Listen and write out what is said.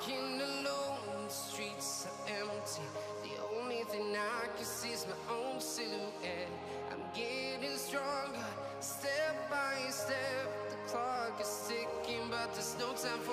walking alone, the streets are empty. The only thing I can see is my own silhouette. I'm getting stronger, step by step. The clock is ticking, but there's no time for